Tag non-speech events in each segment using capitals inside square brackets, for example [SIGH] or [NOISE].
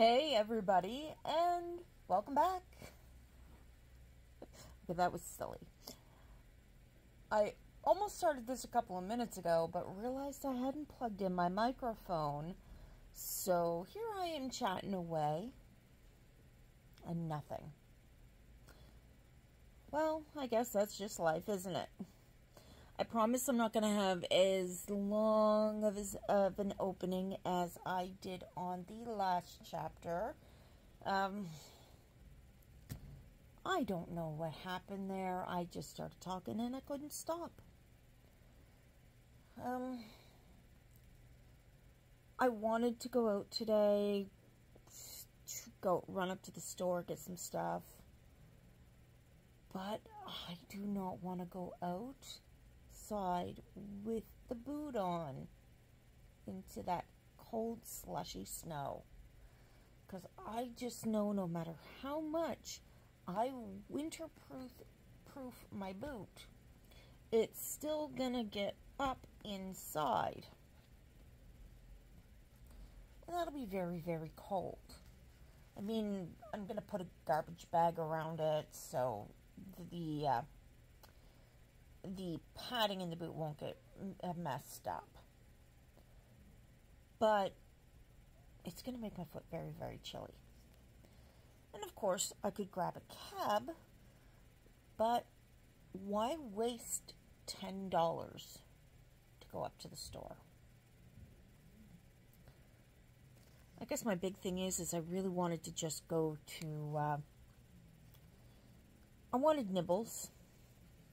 Hey, everybody, and welcome back. [LAUGHS] okay, that was silly. I almost started this a couple of minutes ago, but realized I hadn't plugged in my microphone. So here I am chatting away, and nothing. Well, I guess that's just life, isn't it? I promise I'm not going to have as long of, as, of an opening as I did on the last chapter. Um, I don't know what happened there. I just started talking and I couldn't stop. Um, I wanted to go out today, go run up to the store, get some stuff. But I do not want to go out outside with the boot on into that cold, slushy snow. Because I just know no matter how much I winterproof proof my boot, it's still going to get up inside. And that'll be very, very cold. I mean, I'm going to put a garbage bag around it so the uh, the padding in the boot won't get uh, messed up. But it's going to make my foot very, very chilly. And of course, I could grab a cab, but why waste $10 to go up to the store? I guess my big thing is, is I really wanted to just go to, uh, I wanted Nibbles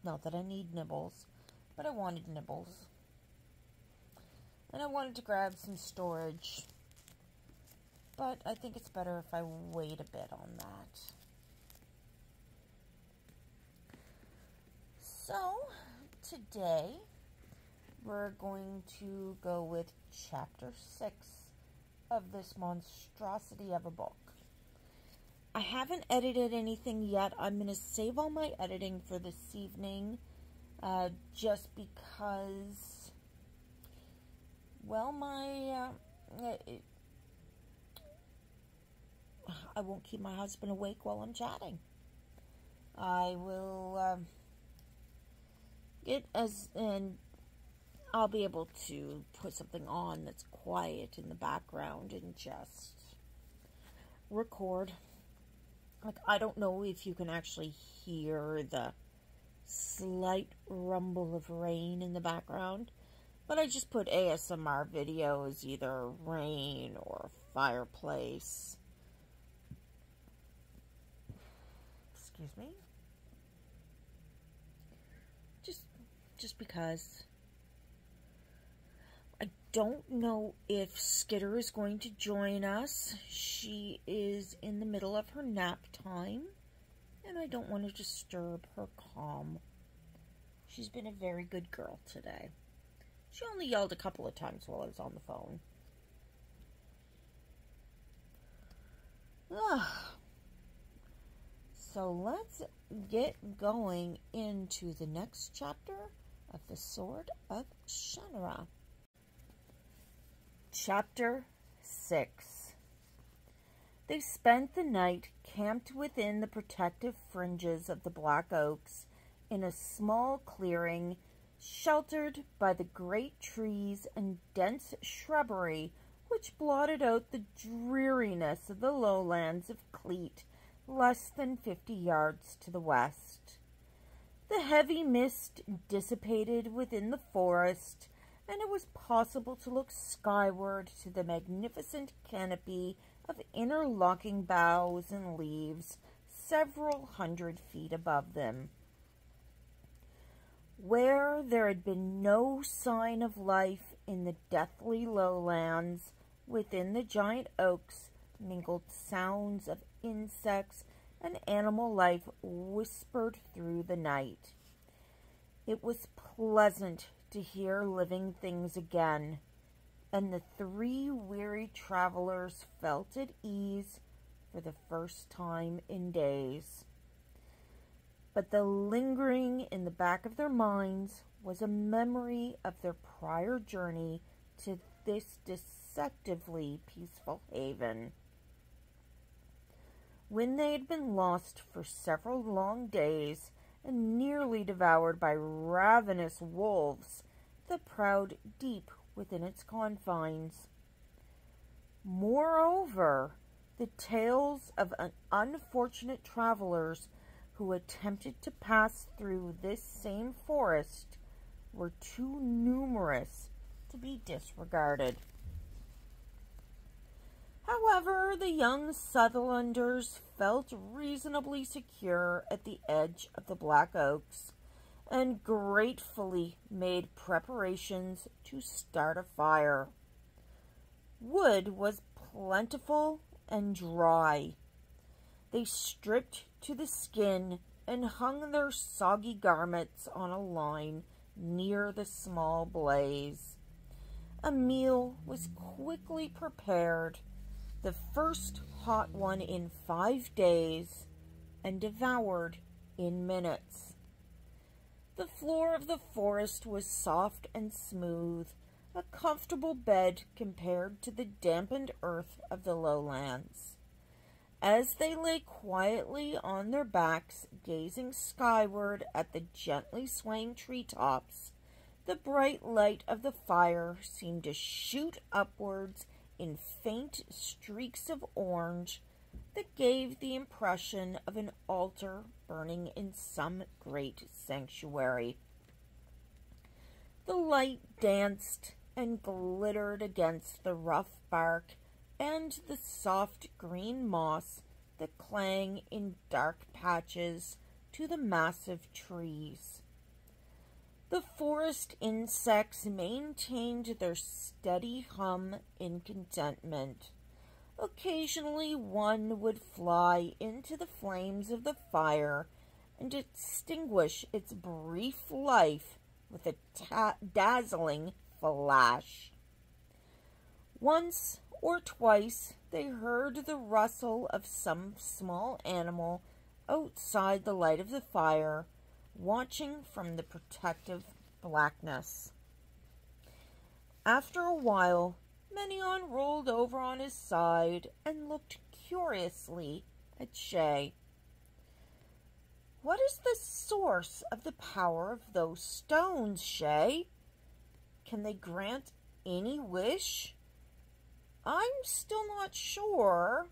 not that I need nibbles, but I wanted nibbles. And I wanted to grab some storage. But I think it's better if I wait a bit on that. So, today we're going to go with chapter 6 of this monstrosity of a book. I haven't edited anything yet. I'm going to save all my editing for this evening uh, just because, well, my. Uh, it, I won't keep my husband awake while I'm chatting. I will uh, get as and I'll be able to put something on that's quiet in the background and just record like I don't know if you can actually hear the slight rumble of rain in the background, but I just put ASMR videos, either rain or fireplace. Excuse me. Just just because don't know if Skitter is going to join us. She is in the middle of her nap time, and I don't want to disturb her calm. She's been a very good girl today. She only yelled a couple of times while I was on the phone. Ah. So let's get going into the next chapter of the Sword of Shannara. Chapter 6 They spent the night camped within the protective fringes of the black oaks in a small clearing sheltered by the great trees and dense shrubbery which blotted out the dreariness of the lowlands of Clete less than fifty yards to the west. The heavy mist dissipated within the forest and it was possible to look skyward to the magnificent canopy of interlocking boughs and leaves several hundred feet above them. Where there had been no sign of life in the deathly lowlands, within the giant oaks mingled sounds of insects and animal life whispered through the night. It was pleasant to hear living things again, and the three weary travelers felt at ease for the first time in days. But the lingering in the back of their minds was a memory of their prior journey to this deceptively peaceful haven. When they had been lost for several long days and nearly devoured by ravenous wolves, the proud deep within its confines. Moreover, the tales of unfortunate travelers who attempted to pass through this same forest were too numerous to be disregarded. However, the young Southlanders felt reasonably secure at the edge of the Black Oaks and gratefully made preparations to start a fire. Wood was plentiful and dry. They stripped to the skin and hung their soggy garments on a line near the small blaze. A meal was quickly prepared the first hot one in five days, and devoured in minutes. The floor of the forest was soft and smooth, a comfortable bed compared to the dampened earth of the lowlands. As they lay quietly on their backs, gazing skyward at the gently swaying tree tops, the bright light of the fire seemed to shoot upwards in faint streaks of orange that gave the impression of an altar burning in some great sanctuary. The light danced and glittered against the rough bark and the soft green moss that clang in dark patches to the massive trees. The forest insects maintained their steady hum in contentment. Occasionally one would fly into the flames of the fire and extinguish its brief life with a dazzling flash. Once or twice they heard the rustle of some small animal outside the light of the fire watching from the protective blackness. After a while, Menion rolled over on his side and looked curiously at Shea. What is the source of the power of those stones, Shea? Can they grant any wish? I'm still not sure.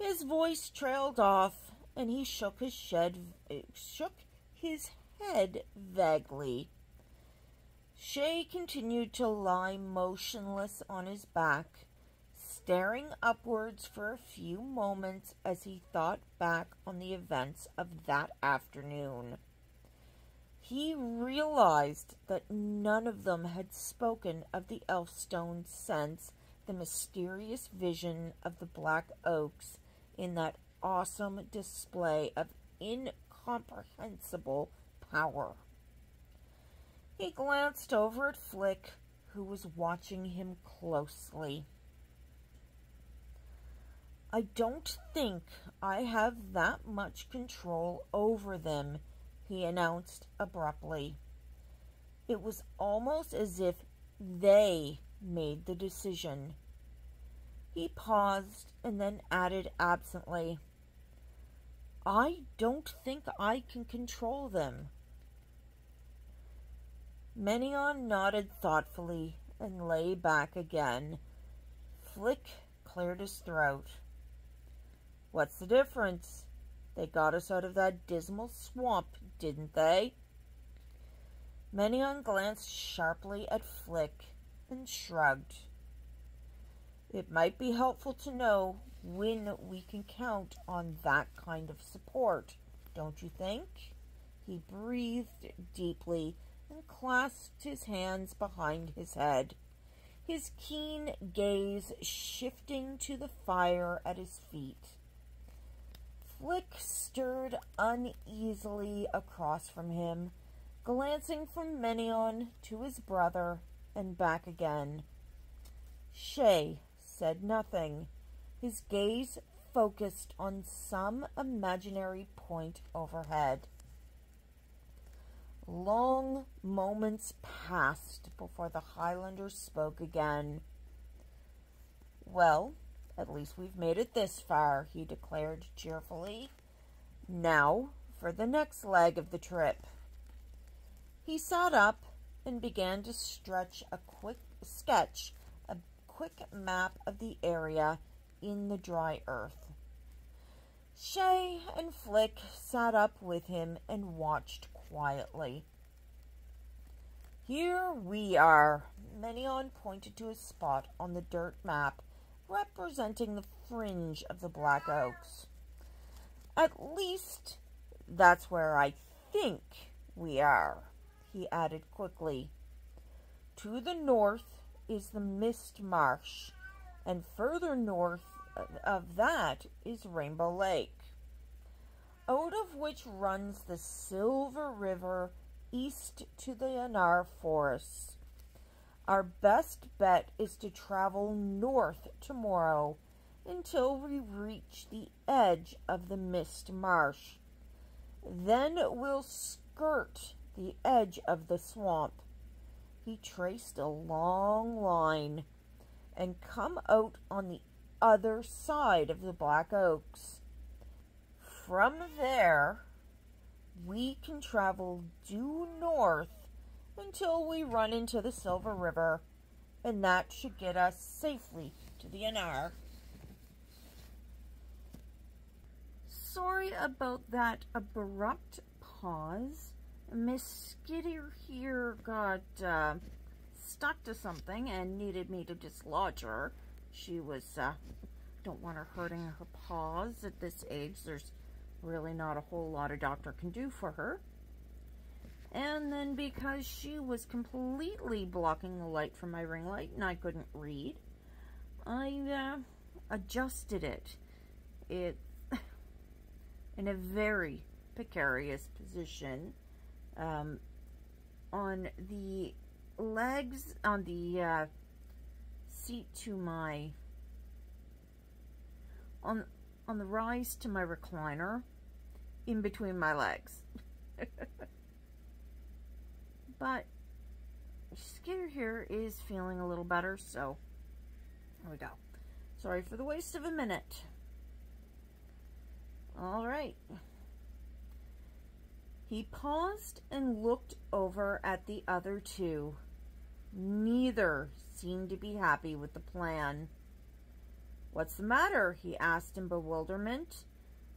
His voice trailed off and he shook his shed, shook his head vaguely. Shea continued to lie motionless on his back, staring upwards for a few moments as he thought back on the events of that afternoon. He realized that none of them had spoken of the Elfstone since the mysterious vision of the Black Oaks in that awesome display of incomprehensible power. He glanced over at Flick, who was watching him closely. I don't think I have that much control over them, he announced abruptly. It was almost as if they made the decision. He paused and then added absently, I don't think I can control them. Menion nodded thoughtfully and lay back again. Flick cleared his throat. What's the difference? They got us out of that dismal swamp, didn't they? Menion glanced sharply at Flick and shrugged. It might be helpful to know when we can count on that kind of support, don't you think? He breathed deeply and clasped his hands behind his head, his keen gaze shifting to the fire at his feet. Flick stirred uneasily across from him, glancing from Menion to his brother and back again. Shea said nothing his gaze focused on some imaginary point overhead. Long moments passed before the Highlander spoke again. Well, At least we've made it this far, he declared cheerfully. Now for the next leg of the trip. He sat up and began to stretch a quick sketch, a quick map of the area in the dry earth. Shea and Flick sat up with him and watched quietly. Here we are. Menion pointed to a spot on the dirt map representing the fringe of the Black Oaks. At least that's where I think we are, he added quickly. To the north is the Mist Marsh, and further north of that is Rainbow Lake, out of which runs the Silver River east to the Anar forests. Our best bet is to travel north tomorrow until we reach the edge of the mist marsh. Then we'll skirt the edge of the swamp. He traced a long line and come out on the other side of the black oaks. From there, we can travel due north until we run into the Silver River, and that should get us safely to the Anar. Sorry about that abrupt pause. Miss Skidder here got uh, stuck to something and needed me to dislodge her. She was, uh, don't want her hurting her paws at this age. There's really not a whole lot a doctor can do for her. And then because she was completely blocking the light from my ring light and I couldn't read, I uh, adjusted it. It [SIGHS] in a very precarious position um, on the legs on the uh, seat to my on on the rise to my recliner in between my legs. [LAUGHS] But Skidder here is feeling a little better, so we go. Sorry for the waste of a minute. All right. He paused and looked over at the other two. Neither seemed to be happy with the plan. What's the matter? he asked in bewilderment.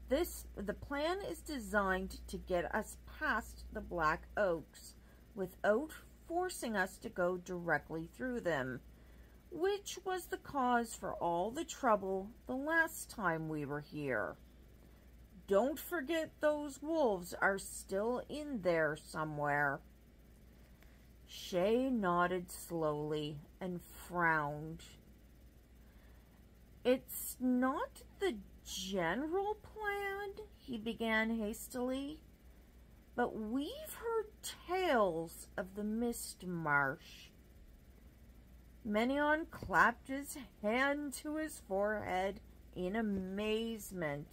This the plan is designed to get us past the black oaks without forcing us to go directly through them, which was the cause for all the trouble the last time we were here. Don't forget those wolves are still in there somewhere. Shea nodded slowly and frowned. It's not the general plan, he began hastily. But we've heard tales of the mist marsh. Menion clapped his hand to his forehead in amazement.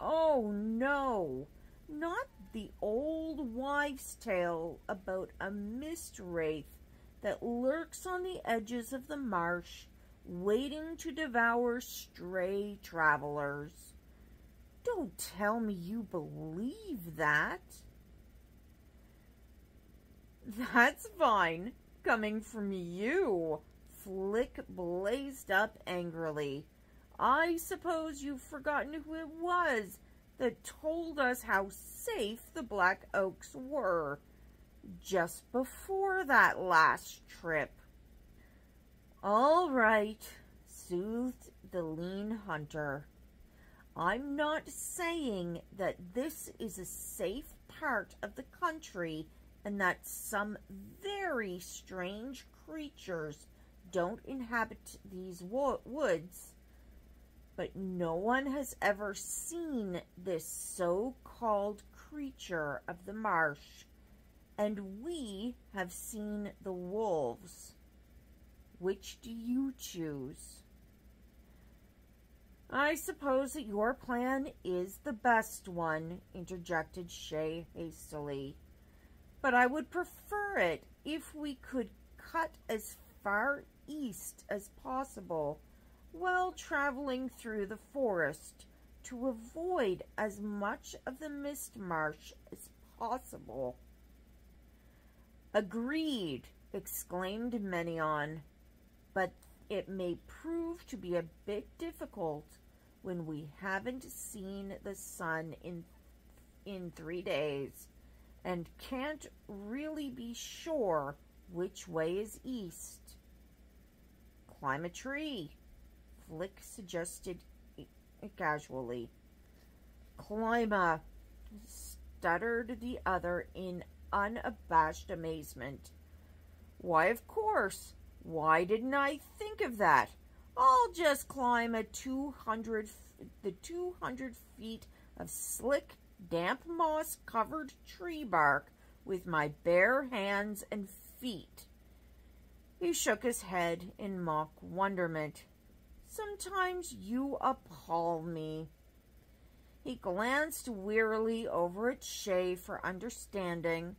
Oh no, not the old wives' tale about a mist wraith that lurks on the edges of the marsh, waiting to devour stray travelers. Don't tell me you believe that. That's fine, coming from you. Flick blazed up angrily. I suppose you've forgotten who it was that told us how safe the Black Oaks were just before that last trip. All right, soothed the lean hunter. I'm not saying that this is a safe part of the country and that some very strange creatures don't inhabit these wo woods, but no one has ever seen this so-called creature of the marsh, and we have seen the wolves. Which do you choose? I suppose that your plan is the best one, interjected Shea hastily. But I would prefer it if we could cut as far east as possible while traveling through the forest to avoid as much of the mist marsh as possible. Agreed, exclaimed Menion, but it may prove to be a bit difficult when we haven't seen the sun in in three days and can't really be sure which way is east. Climb a tree, Flick suggested eh, casually. Climb a, stuttered the other in unabashed amazement. Why, of course. Why didn't I think of that? I'll just climb a 200 the 200 feet of slick, damp moss covered tree bark with my bare hands and feet. He shook his head in mock wonderment. Sometimes you appall me. He glanced wearily over at Shea for understanding,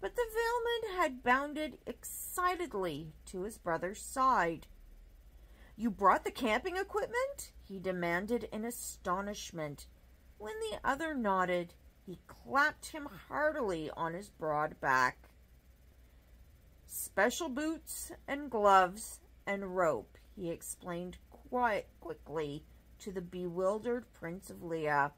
but the Valeman had bounded excitedly to his brother's side. You brought the camping equipment? he demanded in astonishment. When the other nodded, he clapped him heartily on his broad back. Special boots and gloves and rope, he explained quiet, quickly to the bewildered Prince of Leah.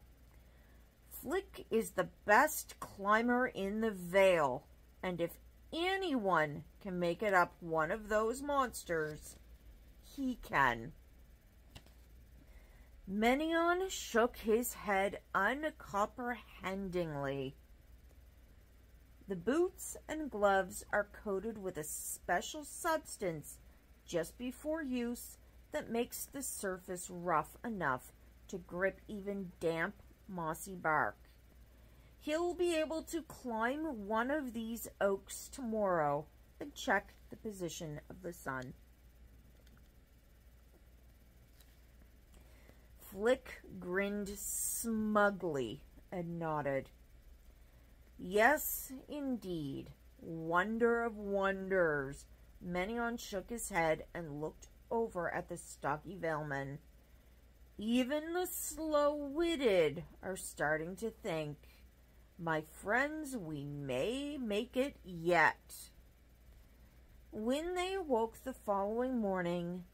Flick is the best climber in the Vale, and if anyone can make it up one of those monsters, he can. Menion shook his head uncomprehendingly. The boots and gloves are coated with a special substance just before use that makes the surface rough enough to grip even damp, mossy bark. He'll be able to climb one of these oaks tomorrow and check the position of the sun. Flick grinned smugly and nodded. Yes, indeed. Wonder of wonders. Menion shook his head and looked over at the stocky Valeman. Even the slow-witted are starting to think, my friends, we may make it yet. When they awoke the following morning,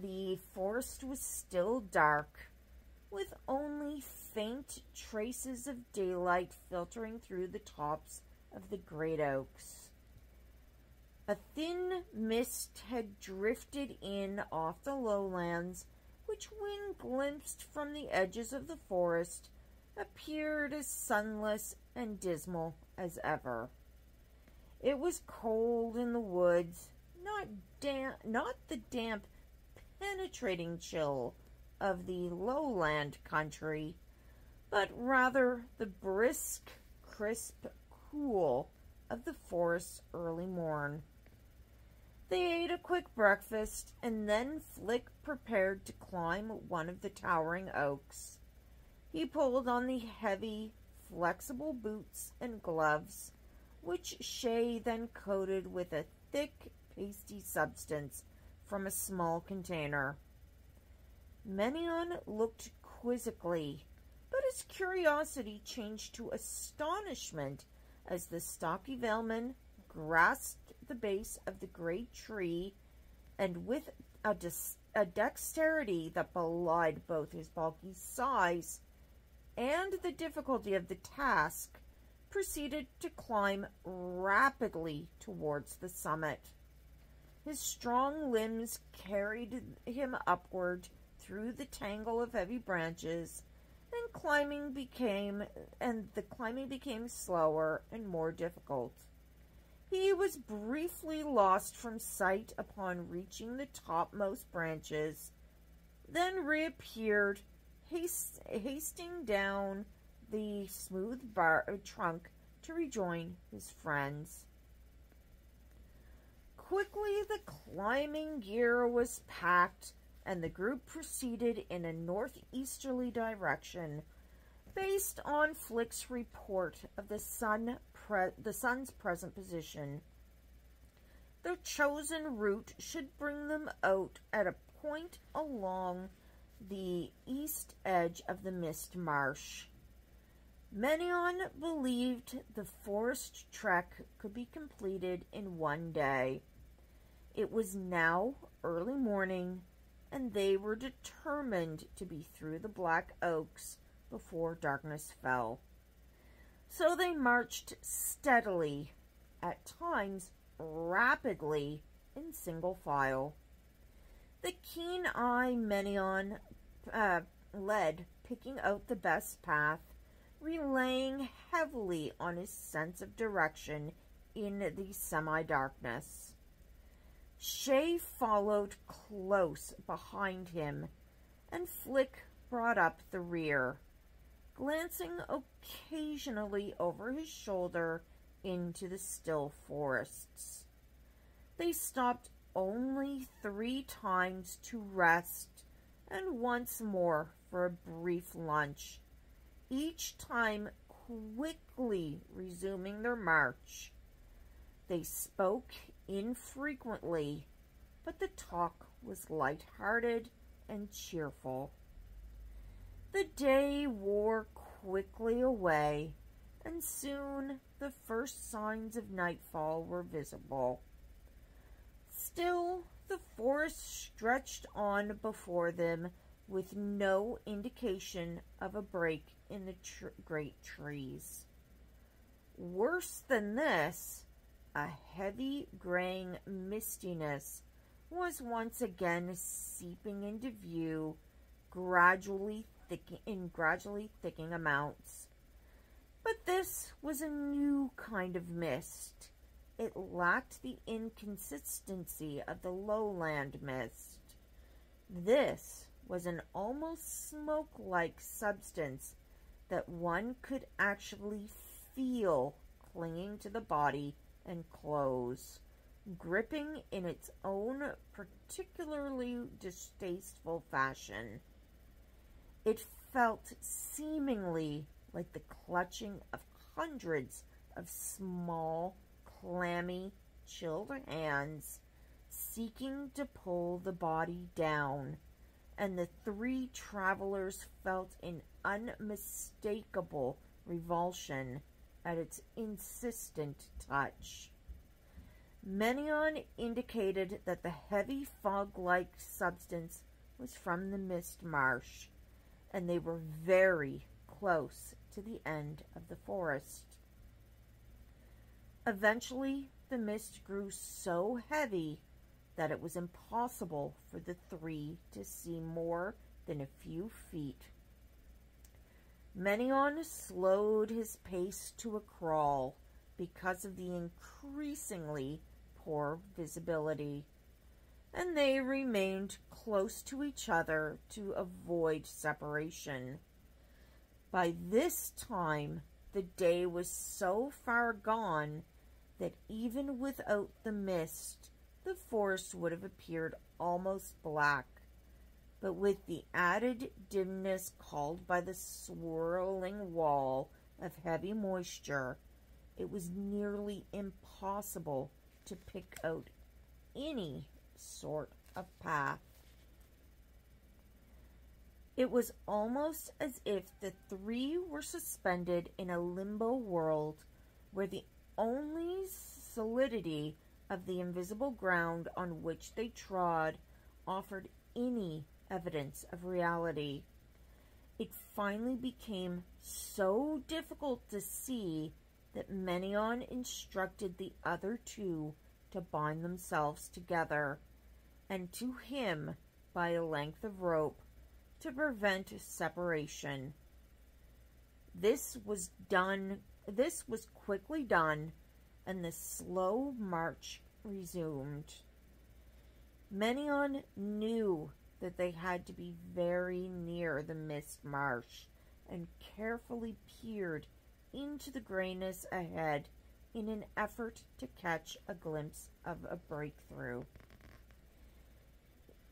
the forest was still dark with only faint traces of daylight filtering through the tops of the great oaks. A thin mist had drifted in off the lowlands, which, when glimpsed from the edges of the forest, appeared as sunless and dismal as ever. It was cold in the woods, not damp, not the damp, penetrating chill of the lowland country, but rather the brisk, crisp cool of the forest's early morn. They ate a quick breakfast, and then Flick prepared to climb one of the towering oaks. He pulled on the heavy, flexible boots and gloves, which Shea then coated with a thick, pasty substance from a small container. Menion looked quizzically, but his curiosity changed to astonishment as the stocky Valeman grasped the base of the great tree and with a, a dexterity that belied both his bulky size and the difficulty of the task, proceeded to climb rapidly towards the summit. His strong limbs carried him upward through the tangle of heavy branches, and climbing became and the climbing became slower and more difficult. He was briefly lost from sight upon reaching the topmost branches, then reappeared, hast- hasting down the smooth bar- trunk to rejoin his friends. Quickly the climbing gear was packed and the group proceeded in a northeasterly direction based on Flick's report of the sun the sun's present position. Their chosen route should bring them out at a point along the east edge of the mist marsh. Menion believed the forest trek could be completed in one day. It was now early morning, and they were determined to be through the black oaks before darkness fell. So they marched steadily, at times rapidly, in single file. The keen eye Menion uh, led, picking out the best path, relying heavily on his sense of direction in the semi darkness. Shea followed close behind him, and Flick brought up the rear, glancing occasionally over his shoulder into the still forests. They stopped only three times to rest and once more for a brief lunch, each time quickly resuming their march. They spoke infrequently, but the talk was light-hearted and cheerful. The day wore quickly away, and soon the first signs of nightfall were visible. Still, the forest stretched on before them with no indication of a break in the tr great trees. Worse than this, a heavy graying mistiness was once again seeping into view, gradually in gradually thickening amounts. But this was a new kind of mist. It lacked the inconsistency of the lowland mist. This was an almost smoke-like substance that one could actually feel clinging to the body and clothes, gripping in its own particularly distasteful fashion. It felt seemingly like the clutching of hundreds of small, clammy, chilled hands seeking to pull the body down, and the three travelers felt an unmistakable revulsion at its insistent touch. Menion indicated that the heavy fog-like substance was from the mist marsh, and they were very close to the end of the forest. Eventually, the mist grew so heavy that it was impossible for the three to see more than a few feet. Menion slowed his pace to a crawl because of the increasingly poor visibility, and they remained close to each other to avoid separation. By this time, the day was so far gone that even without the mist, the forest would have appeared almost black. But with the added dimness called by the swirling wall of heavy moisture, it was nearly impossible to pick out any sort of path. It was almost as if the three were suspended in a limbo world where the only solidity of the invisible ground on which they trod offered any evidence of reality. It finally became so difficult to see that Menion instructed the other two to bind themselves together, and to him by a length of rope to prevent separation. This was done this was quickly done and the slow march resumed. Menion knew that they had to be very near the mist marsh and carefully peered into the grayness ahead in an effort to catch a glimpse of a breakthrough.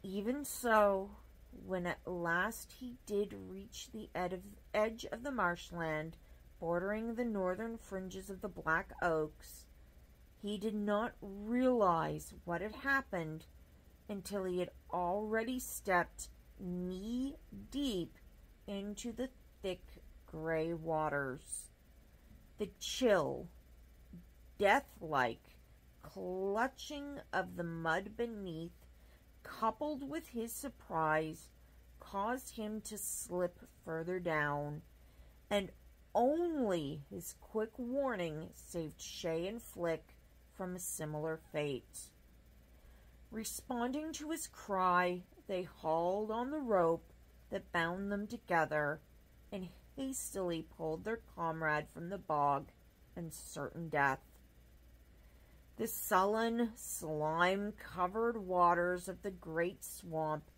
Even so, when at last he did reach the edge of the marshland bordering the northern fringes of the black oaks, he did not realize what had happened until he had already stepped knee deep into the thick gray waters. The chill, death like clutching of the mud beneath, coupled with his surprise, caused him to slip further down, and only his quick warning saved Shea and Flick from a similar fate. Responding to his cry, they hauled on the rope that bound them together and hastily pulled their comrade from the bog and certain death. The sullen, slime covered waters of the great swamp,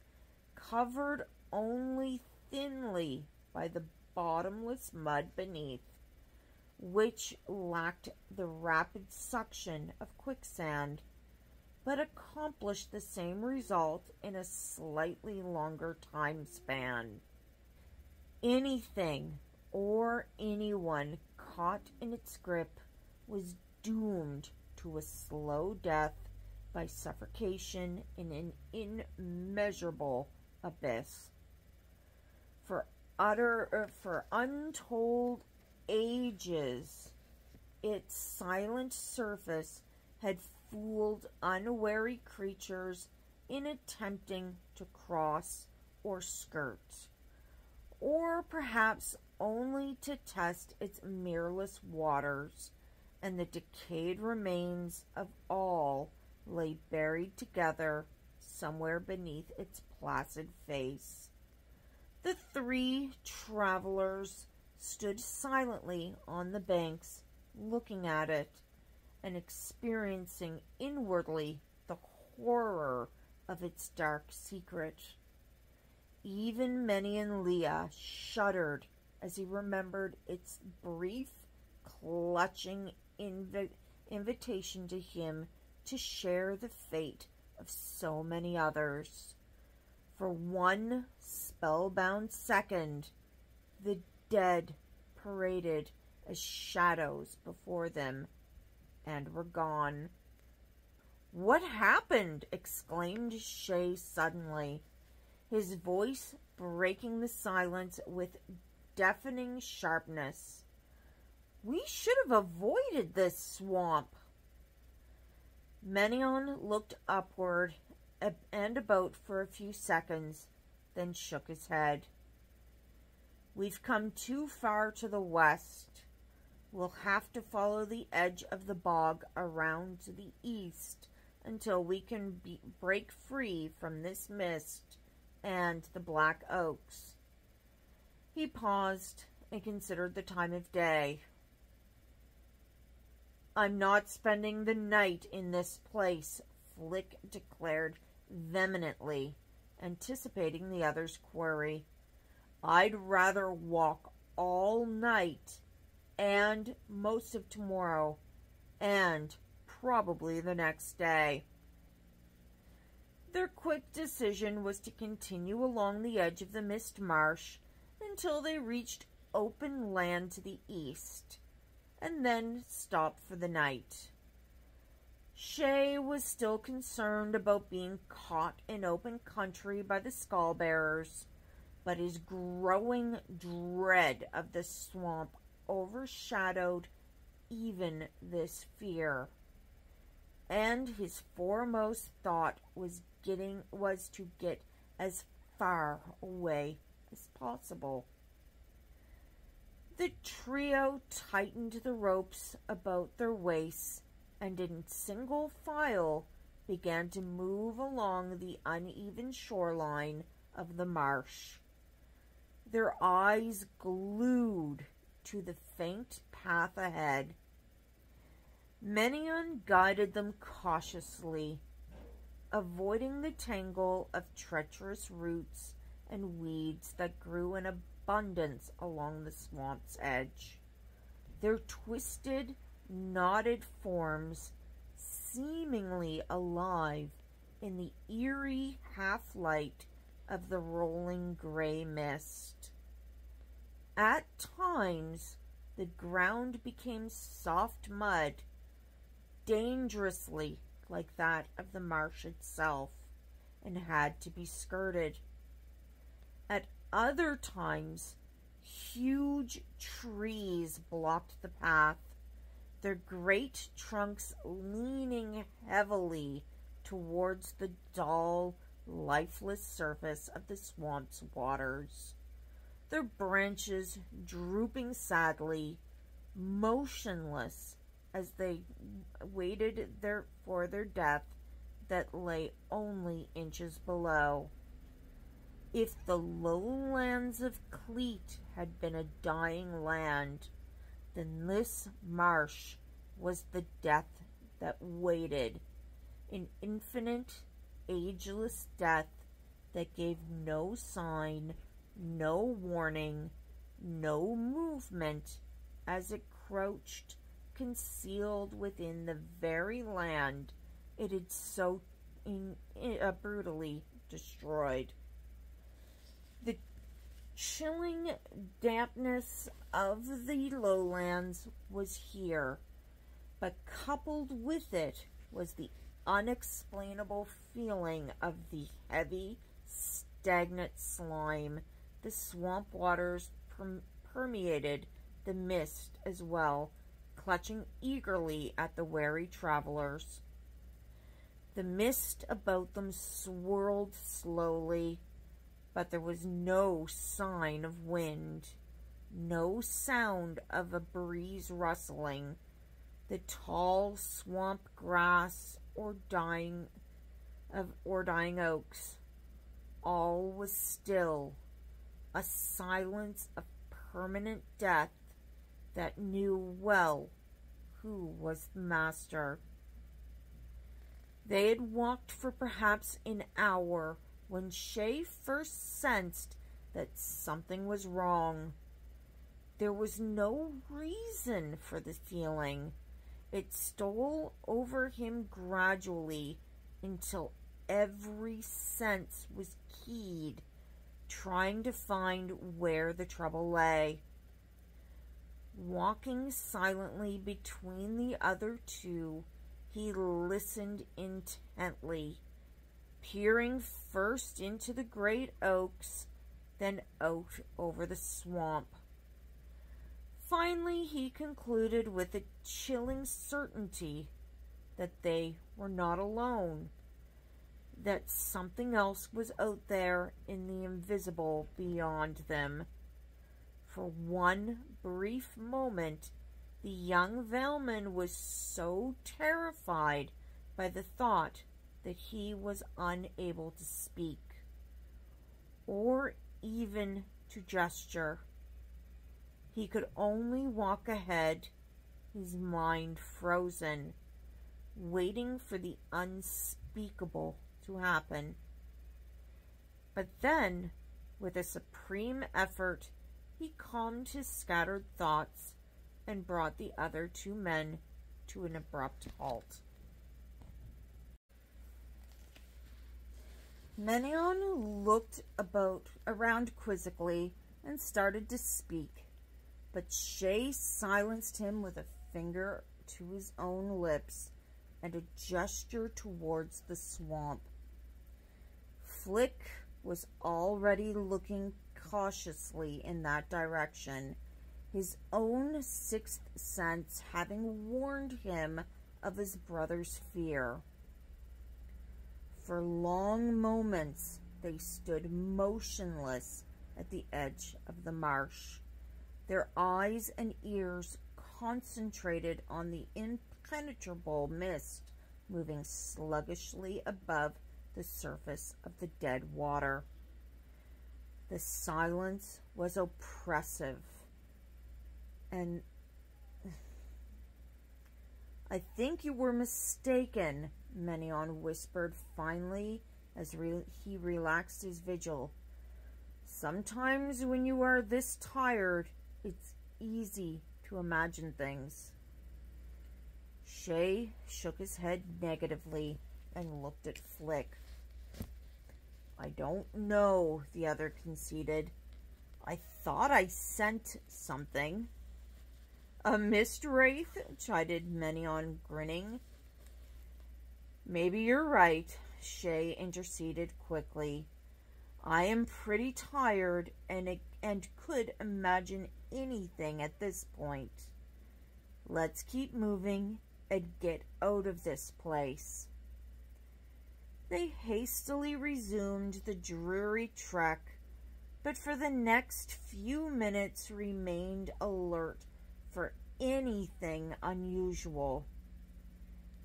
covered only thinly by the bottomless mud beneath, which lacked the rapid suction of quicksand, but accomplished the same result in a slightly longer time span. Anything or anyone caught in its grip was doomed to a slow death by suffocation in an immeasurable abyss. For utter er, for untold ages its silent surface had fooled unwary creatures in attempting to cross or skirt, or perhaps only to test its mirrorless waters and the decayed remains of all lay buried together somewhere beneath its placid face. The three travelers stood silently on the banks, looking at it and experiencing inwardly the horror of its dark secret. Even Menion Leah shuddered as he remembered its brief, clutching inv- invitation to him to share the fate of so many others. For one spellbound second, the dead paraded as shadows before them and were gone. What happened? exclaimed Shea suddenly, his voice breaking the silence with deafening sharpness. We should have avoided this swamp. Menion looked upward and about for a few seconds, then shook his head. We've come too far to the west. We'll have to follow the edge of the bog around to the east until we can be, break free from this mist and the black oaks. He paused and considered the time of day. I'm not spending the night in this place, Flick declared vehemently, anticipating the other's query. I'd rather walk all night and most of tomorrow and probably the next day. Their quick decision was to continue along the edge of the mist marsh until they reached open land to the east and then stopped for the night. Shea was still concerned about being caught in open country by the skull-bearers, but his growing dread of the swamp overshadowed even this fear. And his foremost thought was getting was to get as far away as possible. The trio tightened the ropes about their waists and in single file began to move along the uneven shoreline of the marsh. Their eyes glued to the faint path ahead. Menion guided them cautiously, avoiding the tangle of treacherous roots and weeds that grew in a abundance along the swamp's edge. Their twisted, knotted forms seemingly alive in the eerie half light of the rolling gray mist. At times, the ground became soft mud, dangerously like that of the marsh itself, and had to be skirted. Other times, huge trees blocked the path, their great trunks leaning heavily towards the dull, lifeless surface of the swamp's waters, their branches drooping sadly, motionless as they waited their, for their death that lay only inches below. If the lowlands of Clete had been a dying land, then this marsh was the death that waited, an infinite, ageless death that gave no sign, no warning, no movement as it crouched concealed within the very land it had so in, uh, brutally destroyed. Chilling dampness of the lowlands was here, but coupled with it was the unexplainable feeling of the heavy, stagnant slime. The swamp waters per permeated the mist as well, clutching eagerly at the wary travelers. The mist about them swirled slowly, but there was no sign of wind, no sound of a breeze rustling. The tall swamp grass or dying of or dying oaks. All was still, a silence of permanent death that knew well who was the master. They had walked for perhaps an hour when Shea first sensed that something was wrong. There was no reason for the feeling. It stole over him gradually until every sense was keyed, trying to find where the trouble lay. Walking silently between the other two, he listened intently, peering first into the great oaks, then out over the swamp. Finally, he concluded with a chilling certainty that they were not alone, that something else was out there in the invisible beyond them. For one brief moment, the young Valeman was so terrified by the thought that he was unable to speak or even to gesture. He could only walk ahead, his mind frozen, waiting for the unspeakable to happen. But then, with a supreme effort, he calmed his scattered thoughts and brought the other two men to an abrupt halt. Menion looked about around quizzically and started to speak, but Shea silenced him with a finger to his own lips and a gesture towards the swamp. Flick was already looking cautiously in that direction, his own sixth sense having warned him of his brother's fear. For long moments they stood motionless at the edge of the marsh, their eyes and ears concentrated on the impenetrable mist moving sluggishly above the surface of the dead water. The silence was oppressive. And I think you were mistaken, Menion whispered finally as re he relaxed his vigil. Sometimes when you are this tired, it's easy to imagine things. Shea shook his head negatively and looked at Flick. I don't know, the other conceded. I thought I sent something. A mist wraith? chided Menion, grinning. Maybe you're right. Shea interceded quickly. I am pretty tired and, and could imagine anything at this point. Let's keep moving and get out of this place. They hastily resumed the dreary trek, but for the next few minutes remained alert for anything unusual.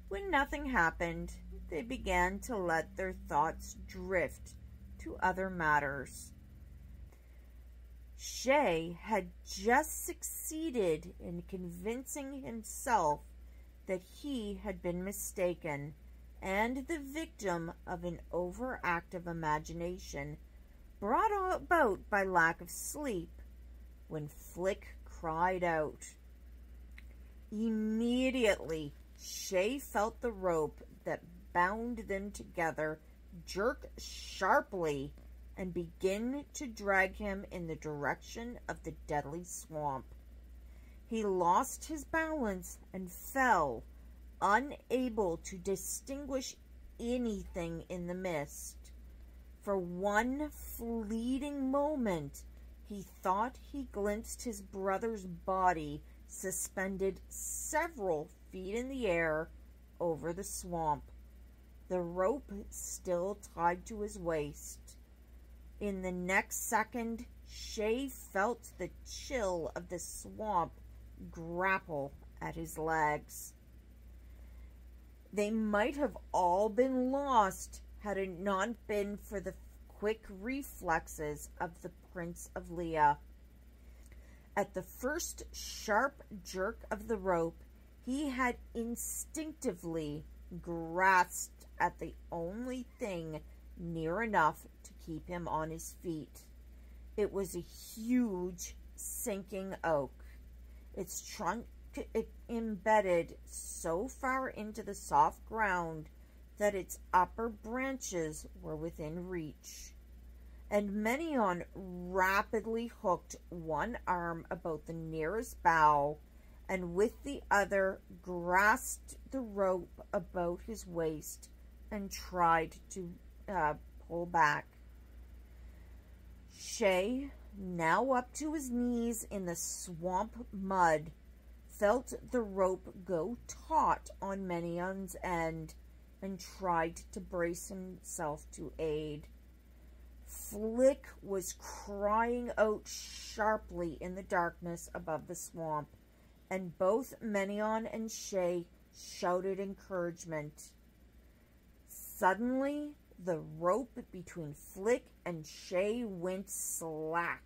When nothing happened, they began to let their thoughts drift to other matters. Shea had just succeeded in convincing himself that he had been mistaken and the victim of an overactive imagination brought about by lack of sleep when Flick cried out. Immediately, Shea felt the rope that bound them together jerk sharply and begin to drag him in the direction of the deadly swamp. He lost his balance and fell, unable to distinguish anything in the mist. For one fleeting moment, he thought he glimpsed his brother's body suspended several feet in the air over the swamp, the rope still tied to his waist. In the next second, Shea felt the chill of the swamp grapple at his legs. They might have all been lost had it not been for the quick reflexes of the Prince of Leah. At the first sharp jerk of the rope, he had instinctively grasped at the only thing near enough to keep him on his feet. It was a huge sinking oak, its trunk embedded so far into the soft ground that its upper branches were within reach. And Menion rapidly hooked one arm about the nearest bough and with the other grasped the rope about his waist and tried to uh, pull back. Shea, now up to his knees in the swamp mud, felt the rope go taut on Menion's end and tried to brace himself to aid. Flick was crying out sharply in the darkness above the swamp, and both Menion and Shea shouted encouragement. Suddenly, the rope between Flick and Shea went slack,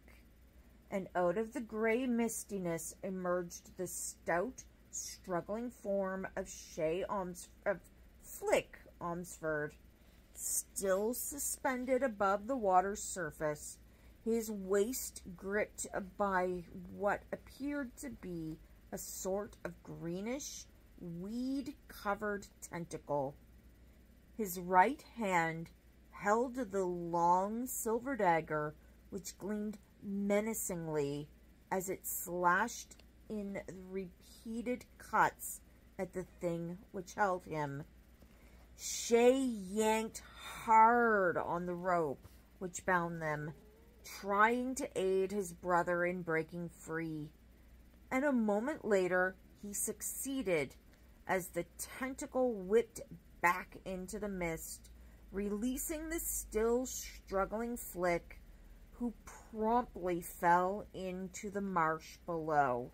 and out of the gray mistiness emerged the stout, struggling form of Shea of Flick Ohmsford, still suspended above the water's surface, his waist gripped by what appeared to be a sort of greenish, weed-covered tentacle. His right hand held the long silver dagger which gleamed menacingly as it slashed in repeated cuts at the thing which held him. Shea yanked hard on the rope which bound them, trying to aid his brother in breaking free. And a moment later, he succeeded as the tentacle whipped back into the mist, releasing the still struggling Flick, who promptly fell into the marsh below.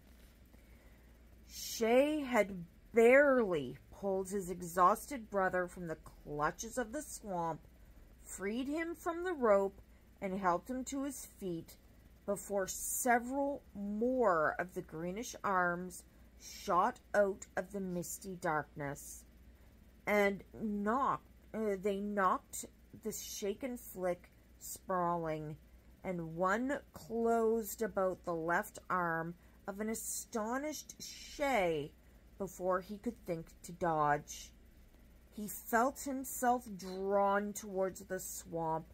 Shea had barely pulled his exhausted brother from the clutches of the swamp, freed him from the rope, and helped him to his feet before several more of the greenish arms shot out of the misty darkness and knocked. Uh, they knocked the shaken flick sprawling, and one closed about the left arm of an astonished Shea before he could think to dodge. He felt himself drawn towards the swamp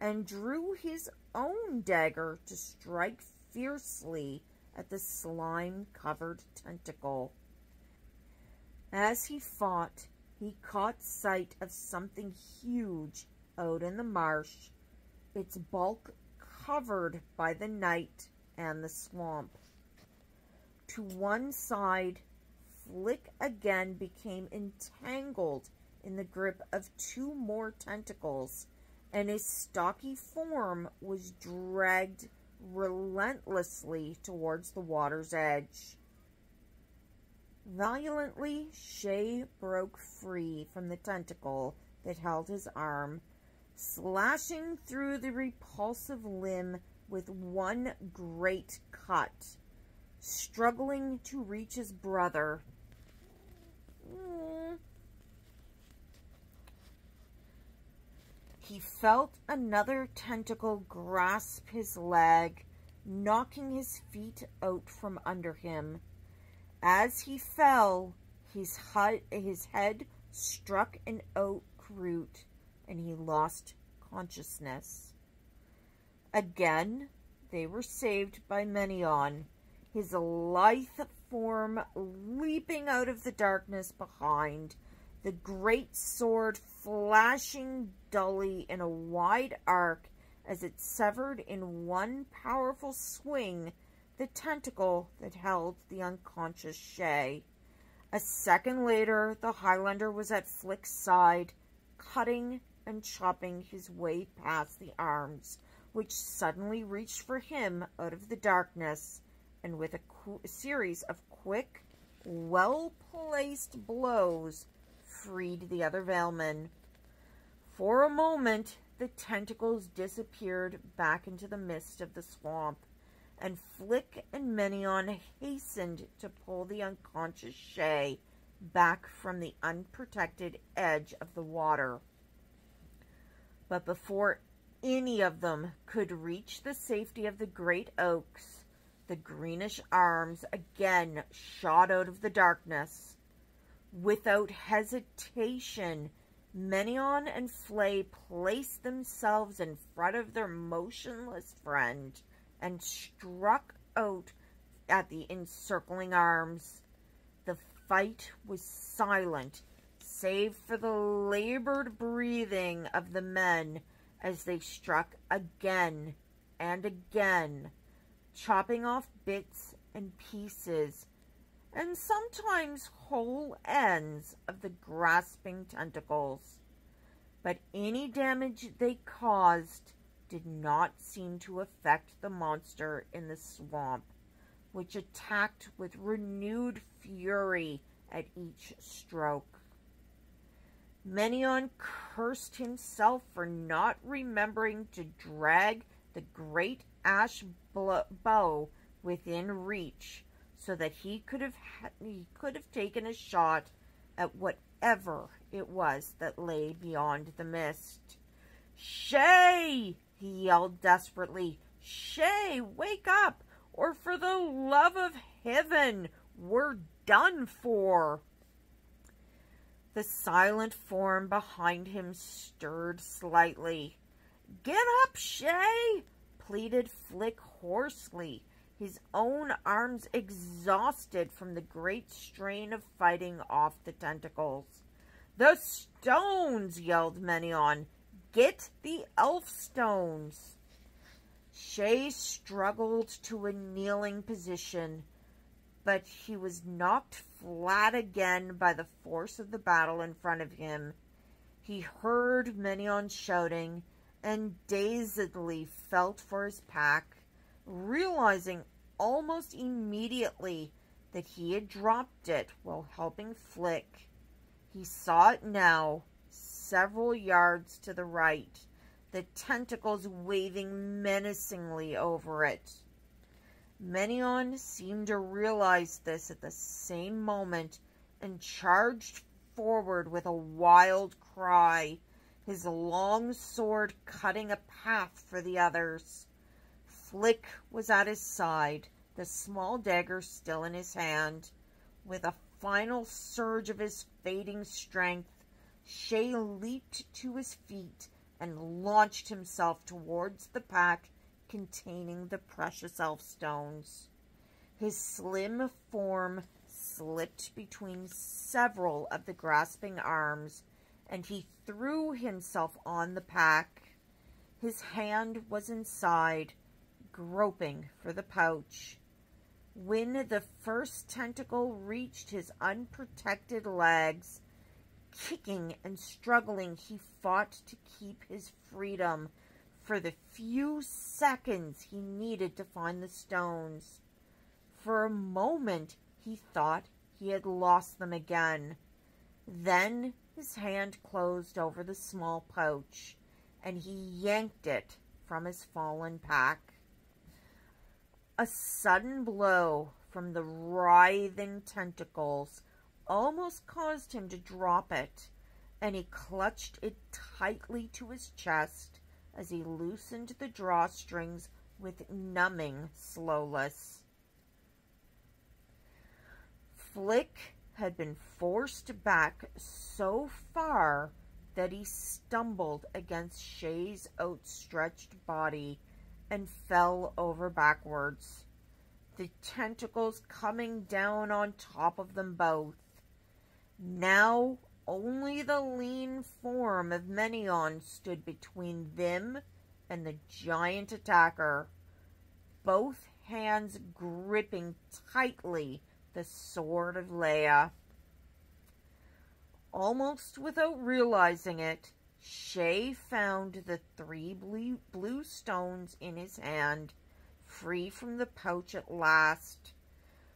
and drew his own dagger to strike fiercely at the slime-covered tentacle. As he fought, he caught sight of something huge out in the marsh, its bulk covered by the night and the swamp. To one side, Flick again became entangled in the grip of two more tentacles, and his stocky form was dragged relentlessly towards the water's edge. Violently, Shea broke free from the tentacle that held his arm, slashing through the repulsive limb with one great cut, struggling to reach his brother. He felt another tentacle grasp his leg, knocking his feet out from under him. As he fell, his, his head struck an oak root and he lost consciousness. Again, they were saved by Menion, his lithe form leaping out of the darkness behind, the great sword flashing dully in a wide arc as it severed in one powerful swing the tentacle that held the unconscious Shea. A second later, the Highlander was at Flick's side, cutting and chopping his way past the arms, which suddenly reached for him out of the darkness, and with a, series of quick, well-placed blows, freed the other Valeman. For a moment, the tentacles disappeared back into the mist of the swamp, and Flick and Menion hastened to pull the unconscious Shea back from the unprotected edge of the water. But before any of them could reach the safety of the great oaks, the greenish arms again shot out of the darkness. Without hesitation, Menion and Flay placed themselves in front of their motionless friend and struck out at the encircling arms. The fight was silent, save for the labored breathing of the men as they struck again and again, chopping off bits and pieces, and sometimes whole ends of the grasping tentacles. But any damage they caused did not seem to affect the monster in the swamp, which attacked with renewed fury at each stroke. Menion cursed himself for not remembering to drag the great ash bow within reach so that he could have he could have taken a shot at whatever it was that lay beyond the mist. Shea! he yelled desperately. Shea, wake up, or for the love of heaven, we're done for. The silent form behind him stirred slightly. Get up, Shea, pleaded Flick hoarsely, his own arms exhausted from the great strain of fighting off the tentacles. The stones, yelled Menion. Get the elf stones. Shea struggled to a kneeling position, but he was knocked flat again by the force of the battle in front of him. He heard Menion shouting and dazedly felt for his pack, realizing almost immediately that he had dropped it while helping Flick. He saw it now several yards to the right, the tentacles waving menacingly over it. Menion seemed to realize this at the same moment and charged forward with a wild cry, his long sword cutting a path for the others. Flick was at his side, the small dagger still in his hand. With a final surge of his fading strength, Shea leaped to his feet and launched himself towards the pack containing the precious elf stones. His slim form slipped between several of the grasping arms, and he threw himself on the pack. His hand was inside, groping for the pouch. When the first tentacle reached his unprotected legs, kicking and struggling, he fought to keep his freedom for the few seconds he needed to find the stones. For a moment, he thought he had lost them again. Then his hand closed over the small pouch, and he yanked it from his fallen pack. A sudden blow from the writhing tentacles almost caused him to drop it, and he clutched it tightly to his chest as he loosened the drawstrings with numbing slowness. Flick had been forced back so far that he stumbled against Shea's outstretched body and fell over backwards, the tentacles coming down on top of them both. Now only the lean form of Menion stood between them and the giant attacker, both hands gripping tightly the sword of Leah. Almost without realizing it, Shea found the three blue, blue stones in his hand, free from the pouch at last.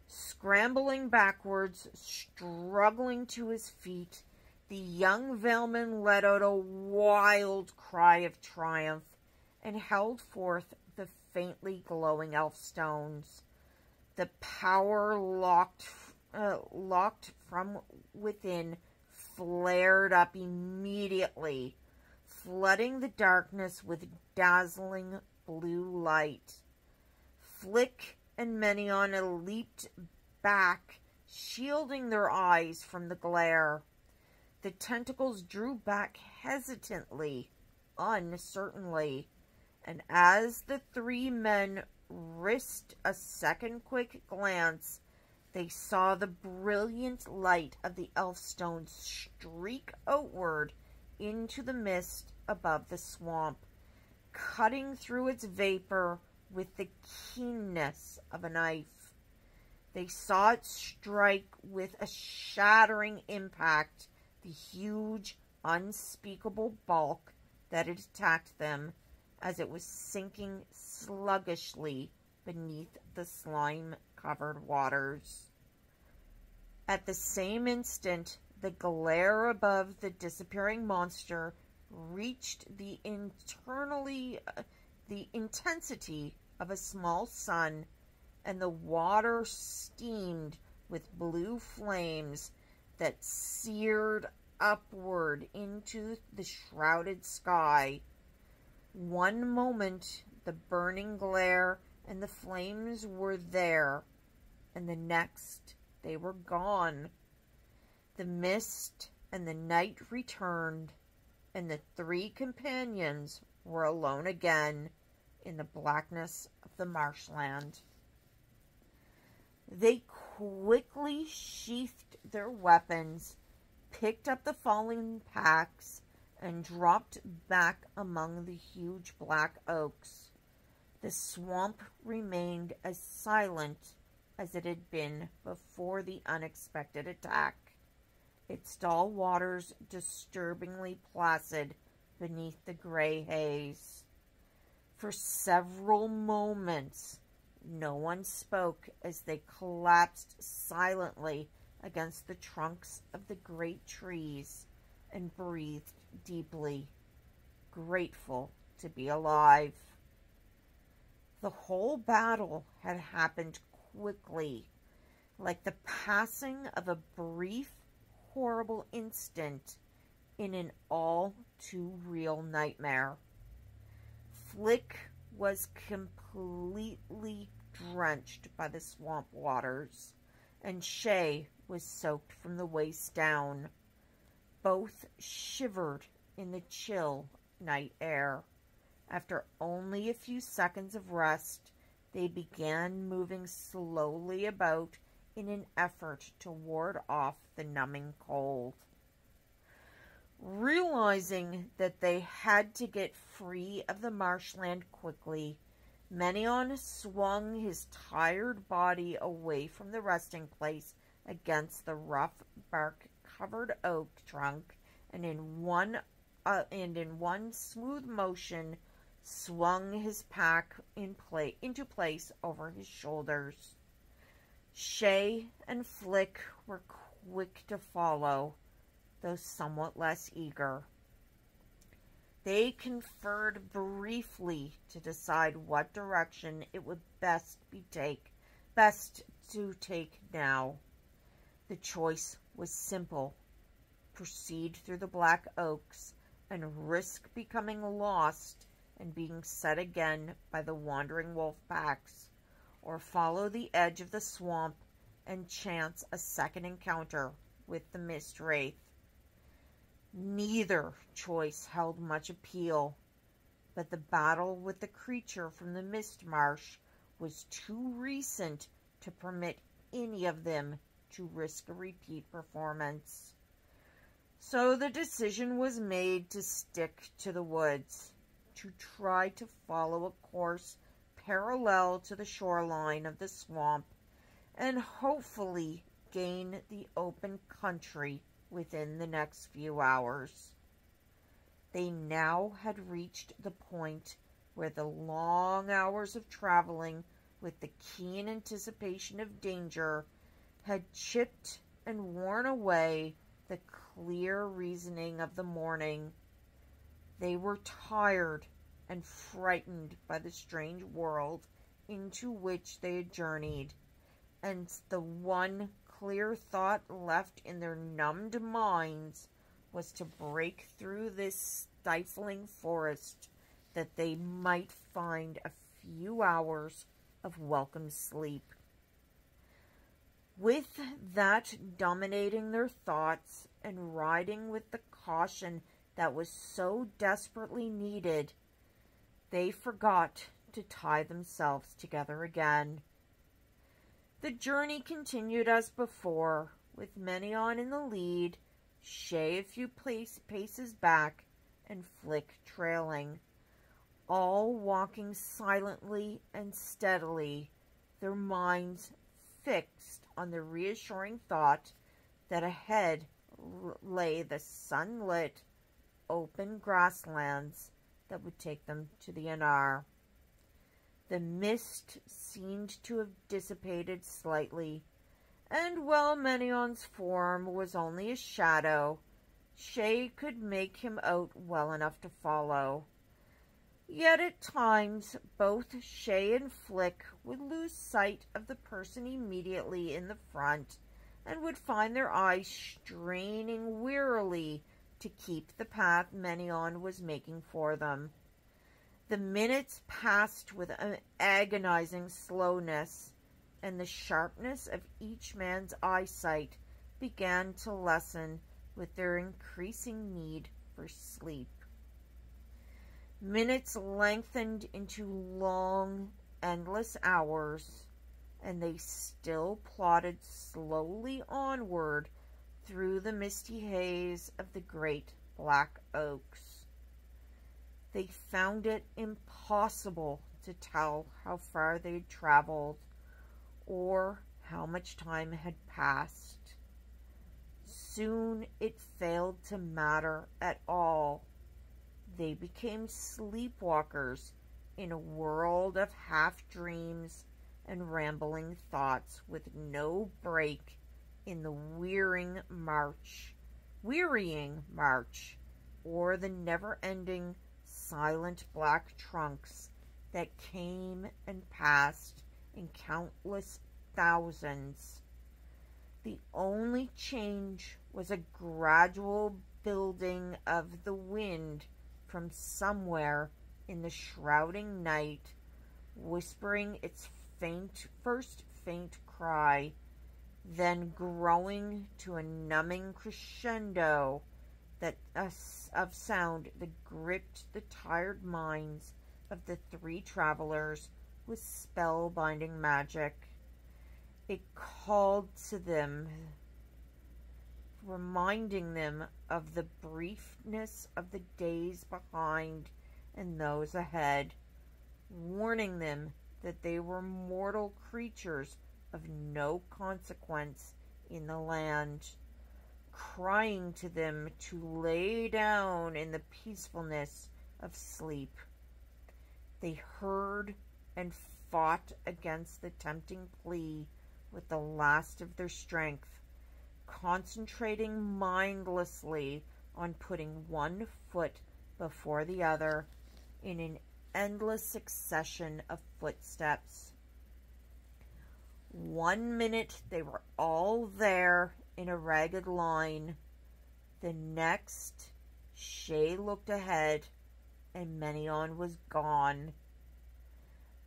Scrambling backwards, struggling to his feet, the young Valeman let out a wild cry of triumph and held forth the faintly glowing elf stones. The power locked, uh, locked from within flared up immediately, flooding the darkness with dazzling blue light. Flick and Menion leaped back, shielding their eyes from the glare. The tentacles drew back hesitantly, uncertainly, and as the three men risked a second quick glance, they saw the brilliant light of the elfstone streak outward into the mist above the swamp, cutting through its vapor with the keenness of a knife. They saw it strike with a shattering impact the huge, unspeakable bulk that had attacked them as it was sinking sluggishly beneath the slime covered waters. At the same instant, the glare above the disappearing monster reached the internally uh, the intensity of a small sun and the water steamed with blue flames that seared upward into the shrouded sky. One moment the burning glare and the flames were there, and the next they were gone. The mist and the night returned, and the three companions were alone again in the blackness of the marshland. They quickly sheathed their weapons, picked up the fallen packs, and dropped back among the huge black oaks. The swamp remained as silent as it had been before the unexpected attack, its dull waters disturbingly placid beneath the gray haze. For several moments, no one spoke as they collapsed silently against the trunks of the great trees and breathed deeply, grateful to be alive. The whole battle had happened quickly, like the passing of a brief, horrible instant in an all too real nightmare. Flick was completely drenched by the swamp waters, and Shea was soaked from the waist down. Both shivered in the chill night air. After only a few seconds of rest, they began moving slowly about in an effort to ward off the numbing cold. Realizing that they had to get free of the marshland quickly, Menion swung his tired body away from the resting place against the rough bark covered oak trunk and in one uh, and in one smooth motion swung his pack in play, into place over his shoulders. Shea and Flick were quick to follow, though somewhat less eager. They conferred briefly to decide what direction it would best be take best to take now. The choice was simple. Proceed through the black oaks and risk becoming lost and being set again by the wandering wolf packs, or follow the edge of the swamp and chance a second encounter with the mist wraith. Neither choice held much appeal, but the battle with the creature from the mist marsh was too recent to permit any of them to risk a repeat performance. So the decision was made to stick to the woods, to try to follow a course parallel to the shoreline of the swamp, and hopefully gain the open country within the next few hours. They now had reached the point where the long hours of traveling with the keen anticipation of danger had chipped and worn away the clear reasoning of the morning. They were tired and frightened by the strange world into which they had journeyed, and the one clear thought left in their numbed minds was to break through this stifling forest that they might find a few hours of welcome sleep. With that dominating their thoughts and riding with the caution that was so desperately needed, they forgot to tie themselves together again. The journey continued as before, with Menion in the lead, Shea a few paces back, and Flick trailing, all walking silently and steadily, their minds fixed on the reassuring thought that ahead lay the sunlit, open grasslands that would take them to the Anar. The mist seemed to have dissipated slightly, and while Menion's form was only a shadow, Shea could make him out well enough to follow. Yet at times both Shea and Flick would lose sight of the person immediately in the front and would find their eyes straining wearily to keep the path Menion was making for them. The minutes passed with an agonizing slowness, and the sharpness of each man's eyesight began to lessen with their increasing need for sleep. Minutes lengthened into long, endless hours, and they still plodded slowly onward through the misty haze of the great black oaks. They found it impossible to tell how far they had traveled or how much time had passed. Soon it failed to matter at all. They became sleepwalkers in a world of half dreams and rambling thoughts with no break in the wearying march, wearying march, or the never ending silent black trunks that came and passed in countless thousands. The only change was a gradual building of the wind from somewhere in the shrouding night, whispering its faint, first faint cry, then growing to a numbing crescendo that uh, of sound that gripped the tired minds of the three travelers with spellbinding magic. It called to them, reminding them of the briefness of the days behind and those ahead, warning them that they were mortal creatures of no consequence in the land, crying to them to lay down in the peacefulness of sleep. They heard and fought against the tempting plea with the last of their strength, concentrating mindlessly on putting one foot before the other in an endless succession of footsteps. One minute they were all there in a ragged line. The next, Shea looked ahead and Menion was gone.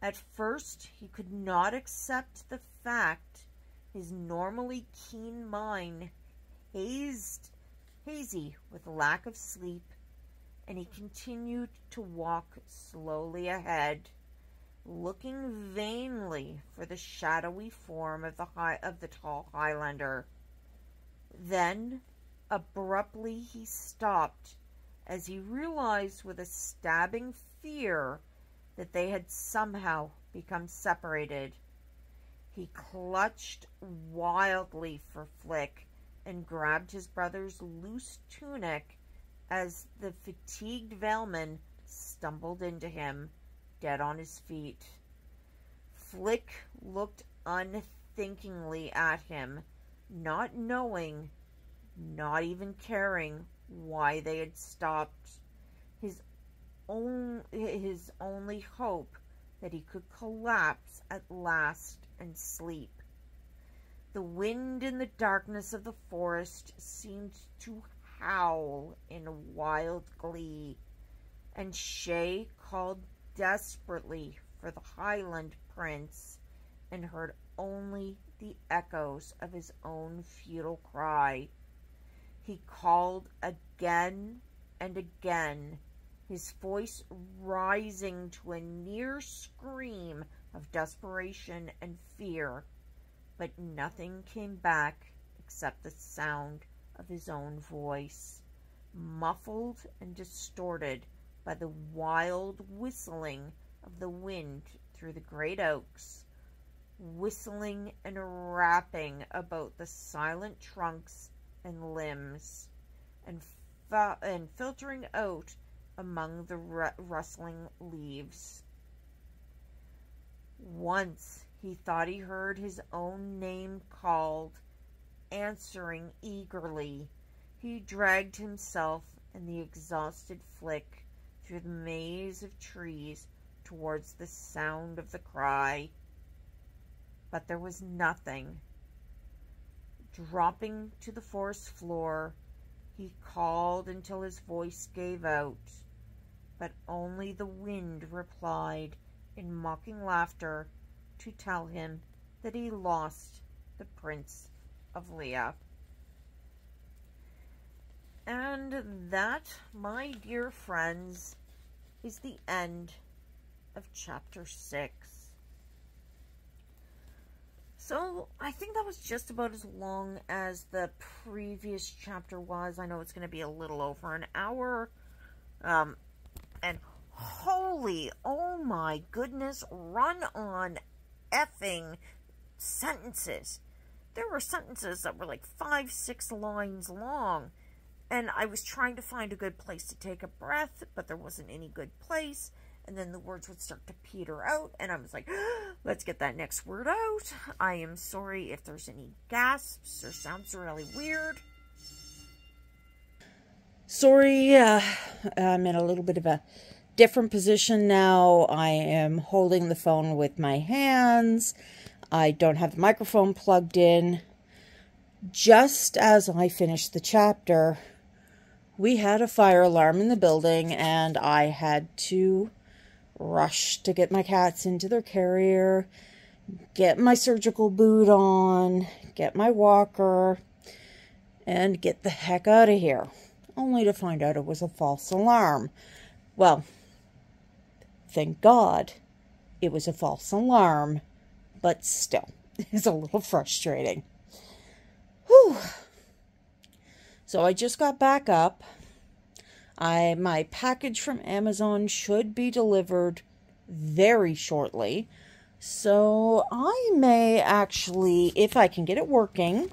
At first, he could not accept the fact his normally keen mind hazed, hazy with lack of sleep and he continued to walk slowly ahead, looking vainly for the shadowy form of the high, of the tall Highlander. Then, abruptly, he stopped as he realized with a stabbing fear that they had somehow become separated. He clutched wildly for Flick and grabbed his brother's loose tunic as the fatigued Valeman stumbled into him, dead on his feet. Flick looked unthinkingly at him, not knowing, not even caring why they had stopped. His own his only hope that he could collapse at last and sleep. The wind in the darkness of the forest seemed to howl in wild glee, and Shea called desperately for the Highland Prince and heard only the echoes of his own futile cry. He called again and again, his voice rising to a near scream of desperation and fear, but nothing came back except the sound of his own voice, muffled and distorted by the wild whistling of the wind through the great oaks, whistling and rapping about the silent trunks and limbs, and, and filtering out among the rustling leaves. Once he thought he heard his own name called answering eagerly. He dragged himself and the exhausted Flick through the maze of trees towards the sound of the cry. But there was nothing. Dropping to the forest floor, he called until his voice gave out, but only the wind replied in mocking laughter to tell him that he lost the prince of Leah. And that, my dear friends, is the end of chapter 6. So, I think that was just about as long as the previous chapter was. I know it's going to be a little over an hour. Um, and holy, oh my goodness, run on effing sentences there were sentences that were like five, six lines long. And I was trying to find a good place to take a breath, but there wasn't any good place. And then the words would start to peter out, and I was like, [GASPS] let's get that next word out. I am sorry if there's any gasps or sounds really weird. Sorry, uh, I'm in a little bit of a different position now. I am holding the phone with my hands. I don't have the microphone plugged in. Just as I finished the chapter, we had a fire alarm in the building and I had to rush to get my cats into their carrier, get my surgical boot on, get my walker, and get the heck out of here, only to find out it was a false alarm. Well, thank God it was a false alarm but still, [LAUGHS] is a little frustrating. Whew. So I just got back up. I my package from Amazon should be delivered very shortly. So I may actually, if I can get it working,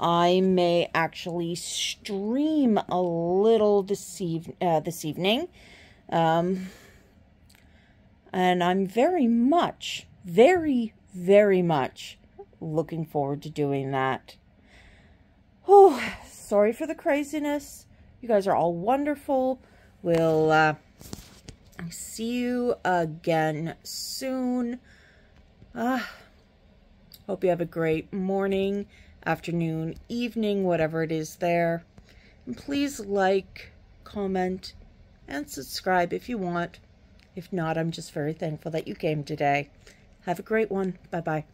I may actually stream a little this, eve- uh, this evening. Um, and I'm very much, very, very much looking forward to doing that. Oh, sorry for the craziness. You guys are all wonderful. We'll uh, see you again soon. Uh, hope you have a great morning, afternoon, evening, whatever it is there. And please like, comment, and subscribe if you want. If not, I'm just very thankful that you came today. Have a great one. Bye bye.